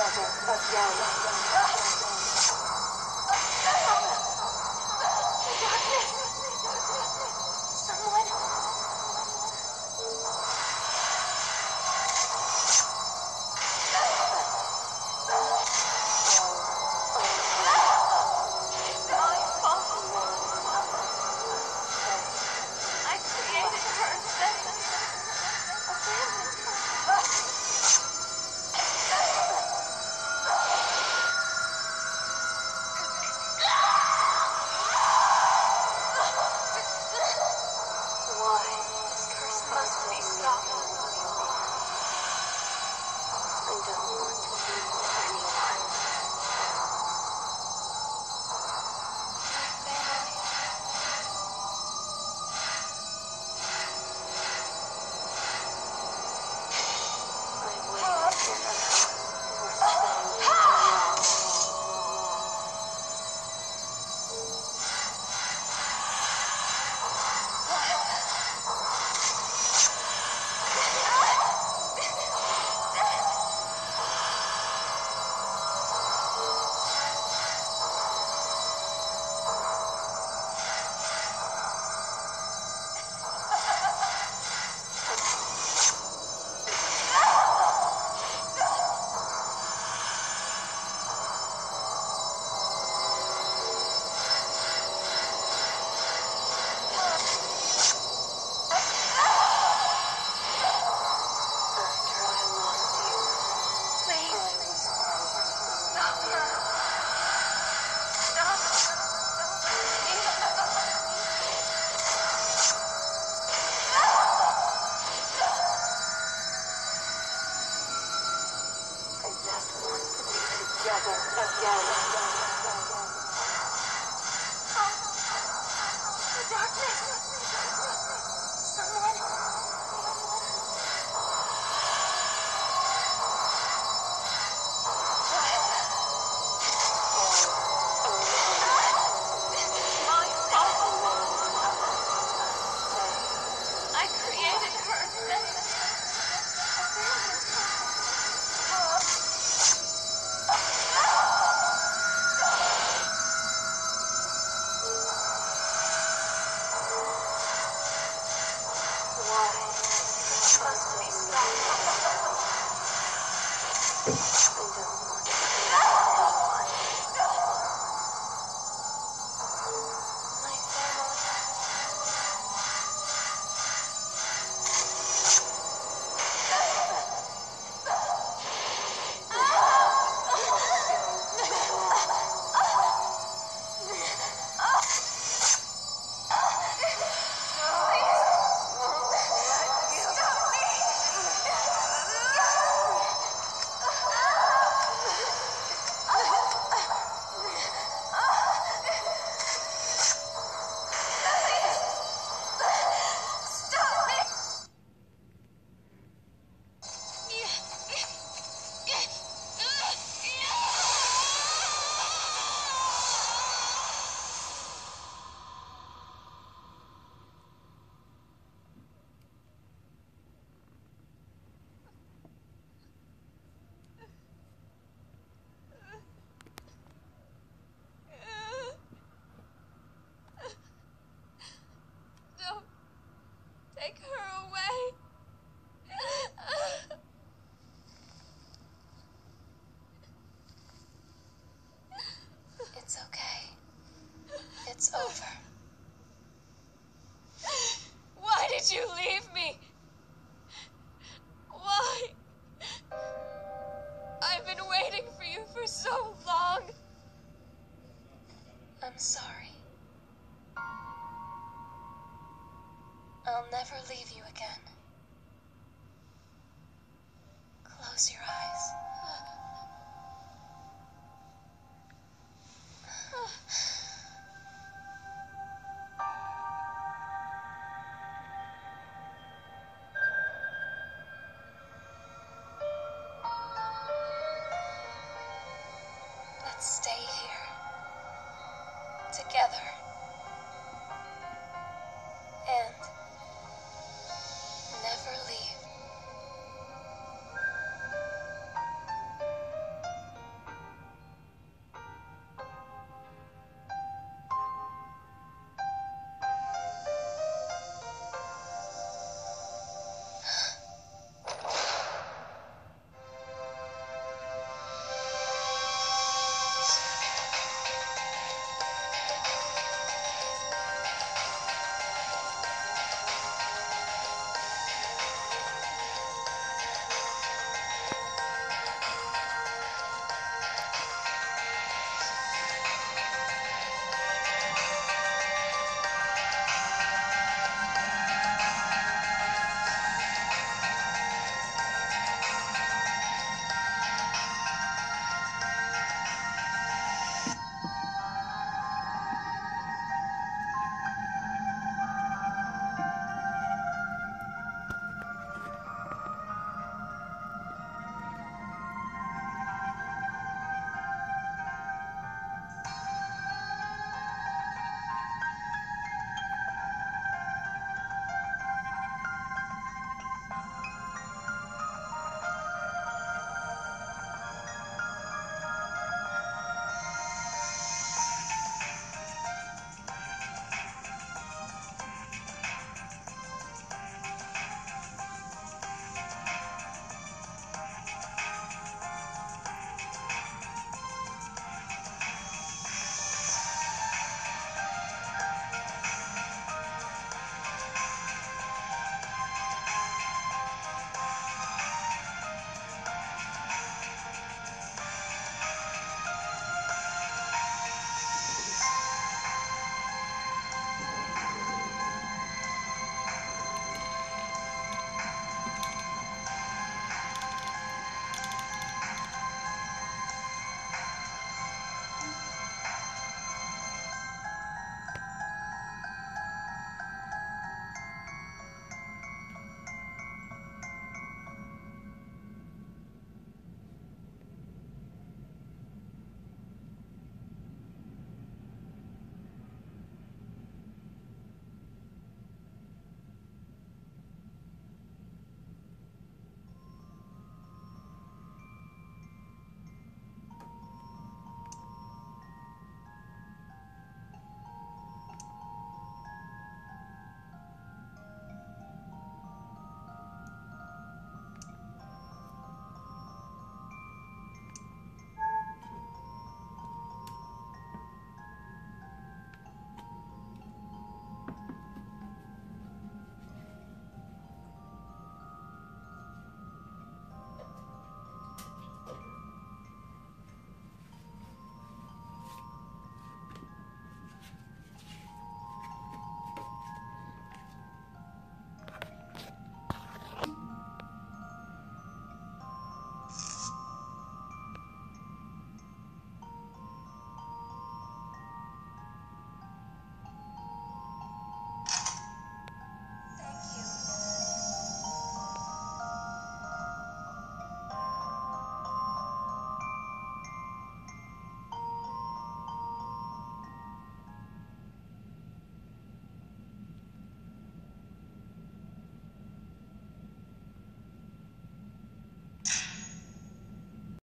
要做，那需要。Atau kerja. I'll never leave you again.